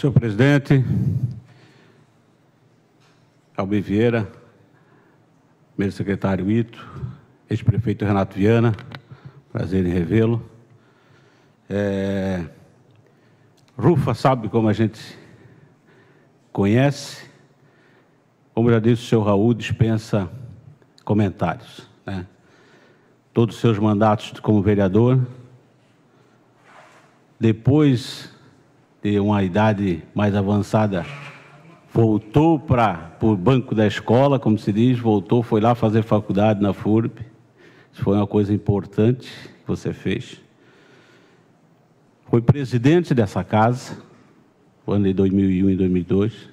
Senhor presidente, Albi Vieira, primeiro secretário Ito, ex-prefeito Renato Viana, prazer em revê-lo. É... Rufa sabe como a gente conhece. Como já disse o senhor Raul, dispensa comentários. Né? Todos os seus mandatos como vereador. Depois de uma idade mais avançada, voltou para o banco da escola, como se diz, voltou, foi lá fazer faculdade na FURB. Isso foi uma coisa importante que você fez. Foi presidente dessa casa, no ano de 2001 e 2002.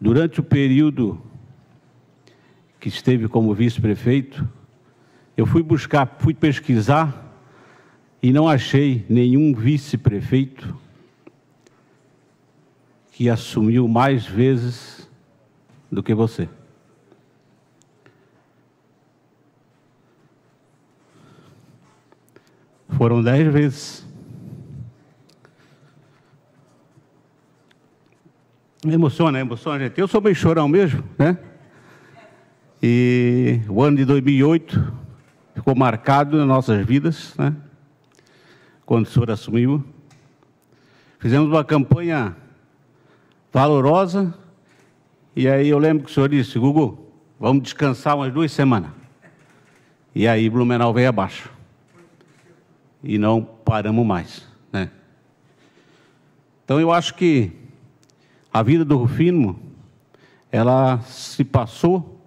Durante o período que esteve como vice-prefeito, eu fui buscar, fui pesquisar e não achei nenhum vice-prefeito que assumiu mais vezes do que você. Foram dez vezes. Me emociona, emociona, gente. Eu sou bem chorão mesmo, né? E o ano de 2008 ficou marcado nas nossas vidas, né? Quando o senhor assumiu. Fizemos uma campanha valorosa. E aí eu lembro que o senhor disse, Gugu, vamos descansar umas duas semanas. E aí Blumenau veio abaixo. E não paramos mais. Né? Então eu acho que a vida do Rufino, ela se passou,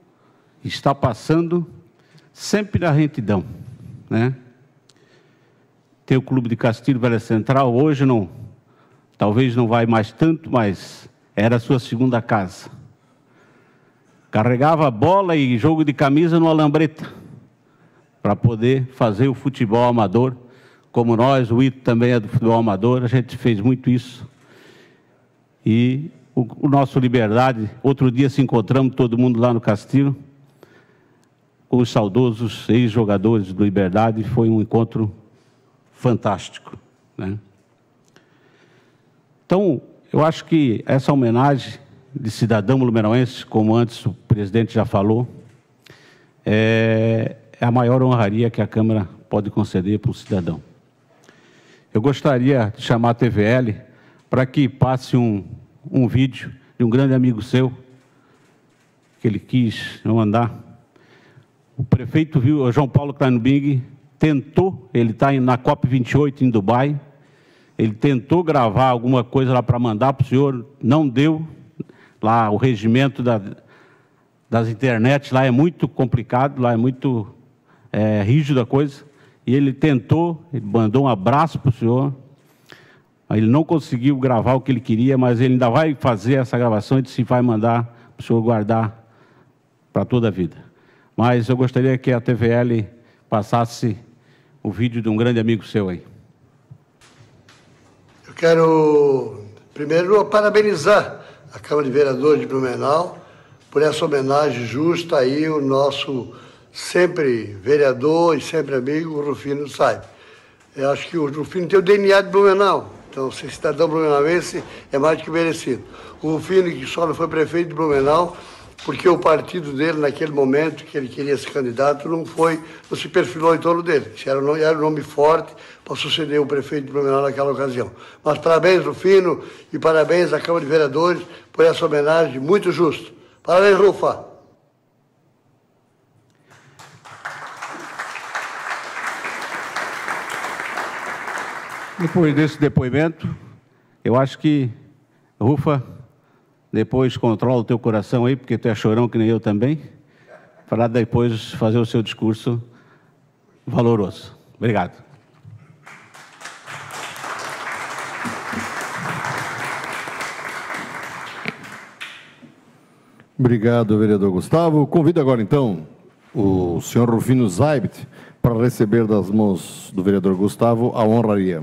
está passando sempre na retidão. Né? Tem o Clube de Castilho Velha Central, hoje não, talvez não vai mais tanto, mas era a sua segunda casa. Carregava bola e jogo de camisa no alambreta para poder fazer o futebol amador, como nós, o Ito também é do futebol amador, a gente fez muito isso. E o, o nosso Liberdade, outro dia se encontramos todo mundo lá no Castilho, com os saudosos ex-jogadores do Liberdade, foi um encontro fantástico. Né? Então, eu acho que essa homenagem de cidadão blumenauense, como antes o presidente já falou, é, é a maior honraria que a Câmara pode conceder para um cidadão. Eu gostaria de chamar a TVL para que passe um, um vídeo de um grande amigo seu, que ele quis não mandar. O prefeito viu, João Paulo Kleinbing, tentou, ele está na COP28 em Dubai, ele tentou gravar alguma coisa lá para mandar para o senhor, não deu. Lá o regimento da, das internet lá é muito complicado, lá é muito é, rígido a coisa. E ele tentou, ele mandou um abraço para o senhor. Ele não conseguiu gravar o que ele queria, mas ele ainda vai fazer essa gravação e disse vai mandar para o senhor guardar para toda a vida. Mas eu gostaria que a TVL passasse o vídeo de um grande amigo seu aí. Eu quero, primeiro, parabenizar a Câmara de Vereadores de Blumenau por essa homenagem justa aí, o nosso sempre vereador e sempre amigo, Rufino Saib. Eu acho que o Rufino tem o DNA de Blumenau, então ser cidadão blumenauense é mais do que merecido. O Rufino, que só não foi prefeito de Blumenau, porque o partido dele, naquele momento que ele queria ser candidato, não foi, não se perfilou em torno dele. Era um, era um nome forte para suceder o prefeito de Blumenau naquela ocasião. Mas parabéns, Rufino, e parabéns à Câmara de Vereadores por essa homenagem muito justa. Parabéns, Rufa. Depois desse depoimento, eu acho que, Rufa, depois controla o teu coração aí, porque tu é chorão que nem eu também, para depois fazer o seu discurso valoroso. Obrigado. Obrigado, vereador Gustavo. Convido agora, então, o senhor Rufino Zaibt para receber das mãos do vereador Gustavo a honraria.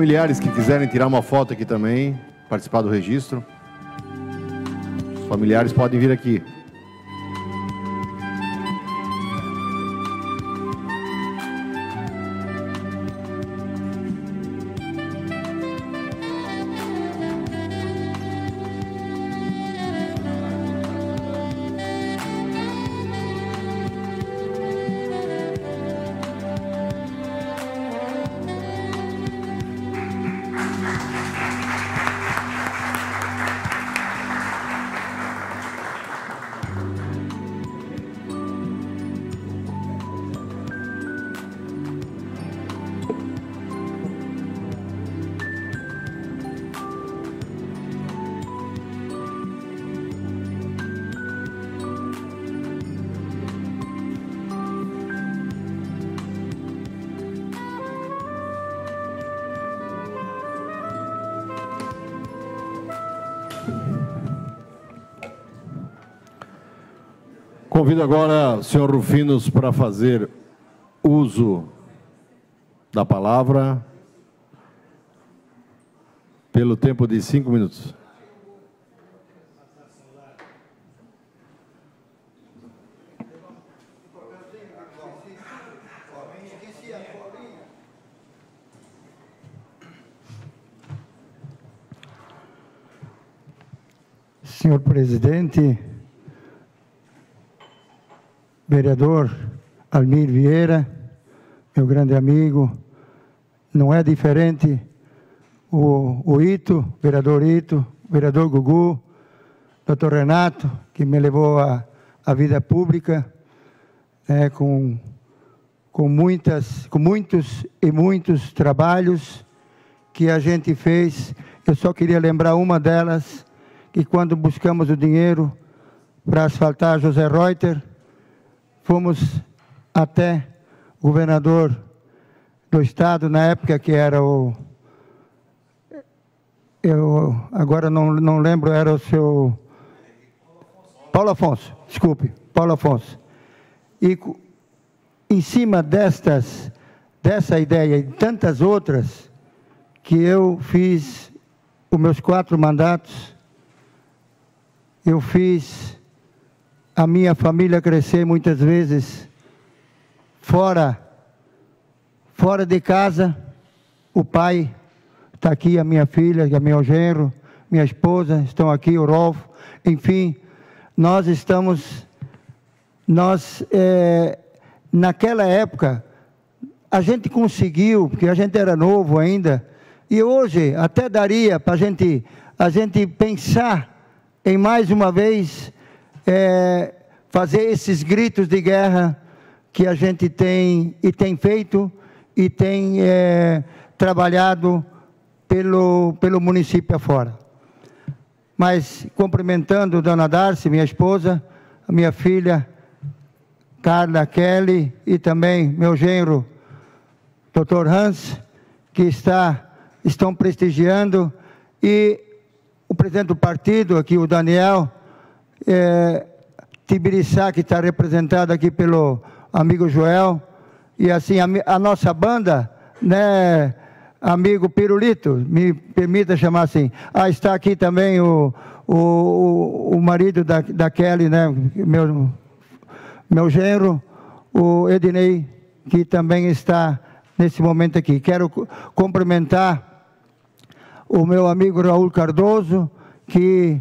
Familiares que quiserem tirar uma foto aqui também, participar do registro, os familiares podem vir aqui. Convido agora o senhor Rufinos para fazer uso da palavra pelo tempo de cinco minutos. Senhor presidente, vereador Almir Vieira, meu grande amigo, não é diferente o, o Ito, vereador Ito, vereador Gugu, doutor Renato, que me levou à, à vida pública, né, com, com, muitas, com muitos e muitos trabalhos que a gente fez. Eu só queria lembrar uma delas, que quando buscamos o dinheiro para asfaltar José Reuter, fomos até o governador do estado, na época que era o. Eu agora não, não lembro, era o seu. Paulo Afonso, desculpe, Paulo Afonso. E em cima destas, dessa ideia e tantas outras, que eu fiz os meus quatro mandatos, eu fiz a minha família crescer muitas vezes fora, fora de casa. O pai está aqui, a minha filha, a meu genro, minha esposa estão aqui, o Rolfo. Enfim, nós estamos, nós, é, naquela época, a gente conseguiu, porque a gente era novo ainda, e hoje até daria para gente, a gente pensar em mais uma vez é, fazer esses gritos de guerra que a gente tem e tem feito e tem é, trabalhado pelo, pelo município afora. Mas cumprimentando Dona Darcy, minha esposa, a minha filha Carla Kelly e também meu genro, Dr. Hans, que está, estão prestigiando, e o presidente do partido, aqui o Daniel, é, Tibiriçá, que está representado aqui pelo amigo Joel, e assim, a, a, nossa banda, né, amigo Pirulito, me permita chamar assim, ah, está aqui também o, o, o marido da, da Kelly, né, meu, meu genro, o Ednei, que também está nesse momento aqui. Quero cumprimentar o meu amigo Raul Cardoso, que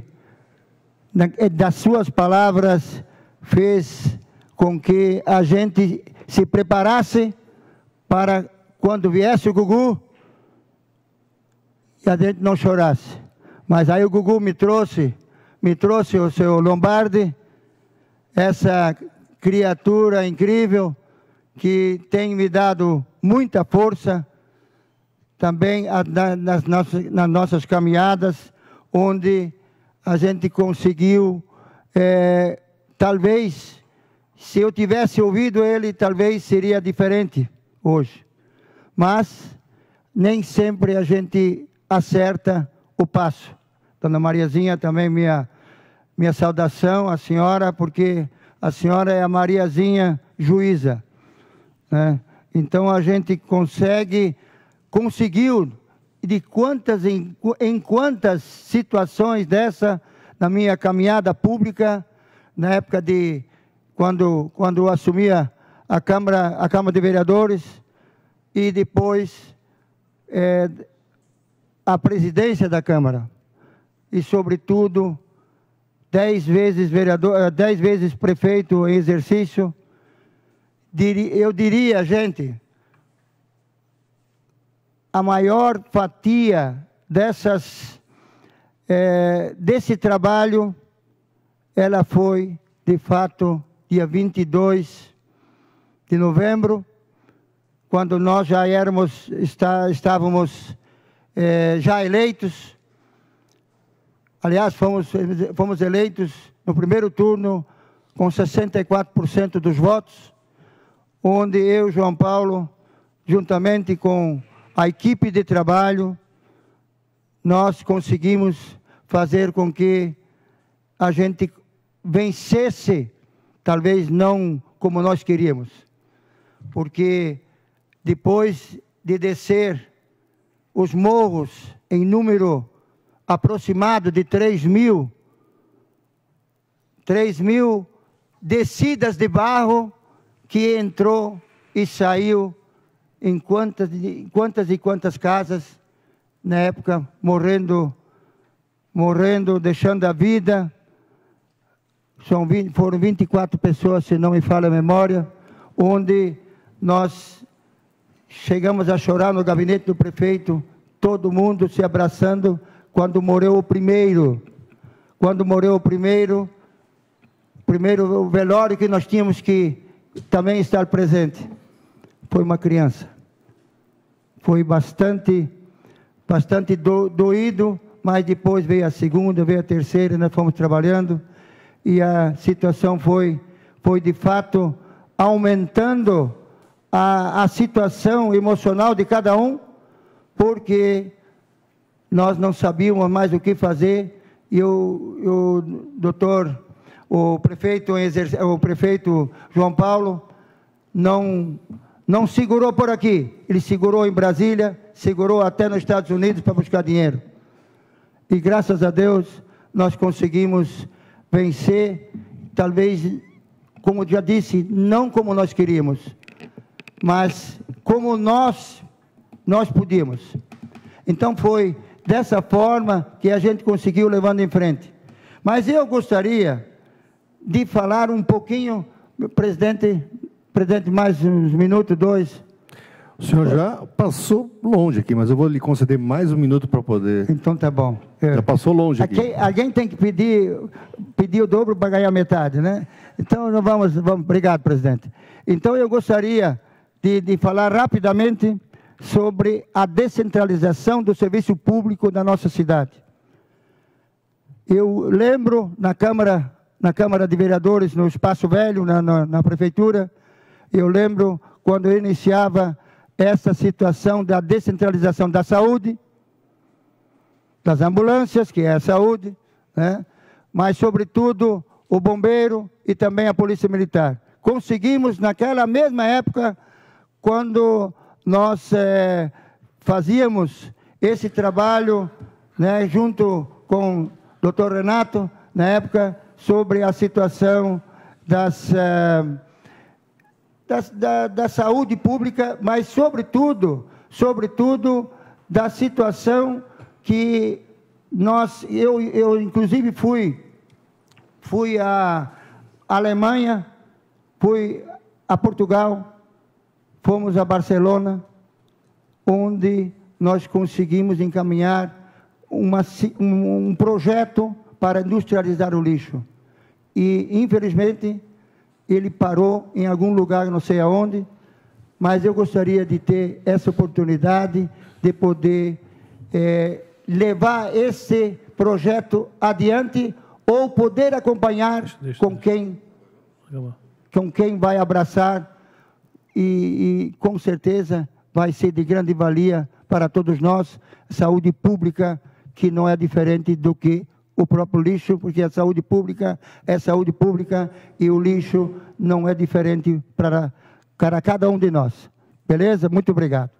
das suas palavras, fez com que a gente se preparasse para quando viesse o Gugu, a gente não chorasse. Mas aí o Gugu me trouxe, me trouxe o seu Lombardi, essa criatura incrível que tem me dado muita força também nas nossas, nas nossas caminhadas, onde a gente conseguiu, é, talvez, se eu tivesse ouvido ele, talvez seria diferente hoje. Mas nem sempre a gente acerta o passo. Dona Mariazinha, também minha, minha saudação à senhora, porque a senhora é a Mariazinha juíza. Né? Então a gente consegue, conseguiu de quantas em, em quantas situações dessa na minha caminhada pública, na época de quando quando eu assumia a Câmara a Câmara de Vereadores e depois é, a presidência da Câmara. E sobretudo dez vezes vereador, eh, dez vezes prefeito em exercício, eu diria, gente, a maior fatia dessas, é, desse trabalho, ela foi, de fato, dia 22 de novembro, quando nós já éramos, está, estávamos é, já eleitos, Aliás, fomos, fomos eleitos no primeiro turno com 64% dos votos, onde eu, João Paulo, juntamente com a equipe de trabalho, nós conseguimos fazer com que a gente vencesse, talvez não como nós queríamos, porque depois de descer os morros em número aproximado de 3 mil, 3 mil descidas de barro que entrou e saiu em quantas, quantas e quantas casas na época morrendo, morrendo, deixando a vida. São 20, foram 24 pessoas, se não me falha a memória, onde nós chegamos a chorar no gabinete do prefeito, todo mundo se abraçando, quando morreu o primeiro, quando morreu o primeiro, primeiro velório que nós tínhamos que também estar presente, foi uma criança. Foi bastante, bastante do, doído, mas depois veio a segunda, veio a terceira, nós fomos trabalhando e a situação foi, foi de fato aumentando a, a situação emocional de cada um, porque nós não sabíamos mais o que fazer e o, o doutor, o prefeito, o prefeito João Paulo não, não segurou por aqui, ele segurou em Brasília, segurou até nos Estados Unidos para buscar dinheiro. E graças a Deus nós conseguimos vencer, talvez, como já disse, não como nós queríamos, mas como nós nós podíamos. Então foi dessa forma que a gente conseguiu levando em frente. Mas eu gostaria de falar um pouquinho, presidente, presidente, mais uns minutos, dois. O senhor já passou longe aqui, mas eu vou lhe conceder mais um minuto para poder. Então tá bom. Já passou longe aqui. aqui. Alguém tem que pedir, pedir o dobro para ganhar metade, né? Então não vamos, vamos. Obrigado, presidente. Então eu gostaria de, de falar rapidamente sobre a descentralização do serviço público da nossa cidade. Eu lembro na Câmara, na Câmara de Vereadores, no Espaço Velho, na, na, na Prefeitura, eu lembro quando eu iniciava essa situação da descentralização da saúde, das ambulâncias, que é a saúde, né? mas, sobretudo, o bombeiro e também a Polícia Militar. Conseguimos, naquela mesma época, quando nós é, fazíamos esse trabalho né, junto com o doutor Renato, na época, sobre a situação das, é, das, da, da saúde pública, mas, sobretudo, sobretudo, da situação que nós, eu, eu inclusive fui, fui à Alemanha, fui a Portugal, fomos a Barcelona, onde nós conseguimos encaminhar uma, um, um projeto para industrializar o lixo. E, infelizmente, ele parou em algum lugar, não sei aonde, mas eu gostaria de ter essa oportunidade de poder é, levar esse projeto adiante ou poder acompanhar deixa, deixa, com quem com quem vai abraçar e, e com certeza vai ser de grande valia para todos nós. Saúde pública que não é diferente do que o próprio lixo, porque a saúde pública é saúde pública e o lixo não é diferente para, para cada um de nós. Beleza? Muito obrigado.